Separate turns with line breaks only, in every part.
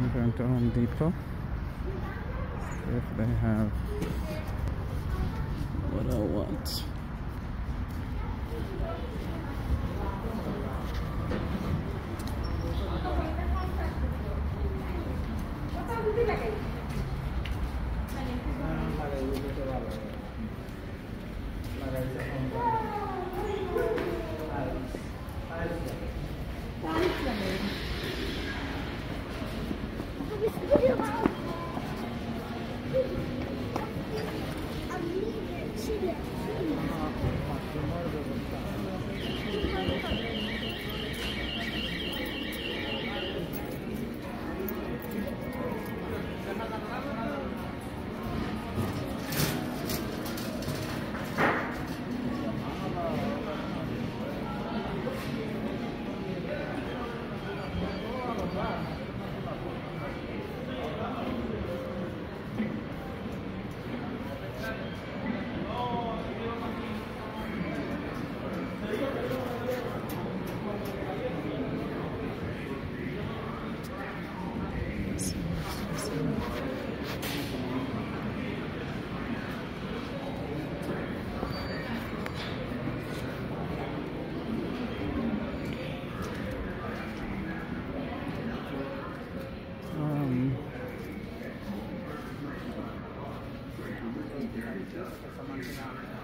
I'm going to Home Depot. See if they have what I want.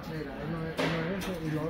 Mira, es, es y, lo,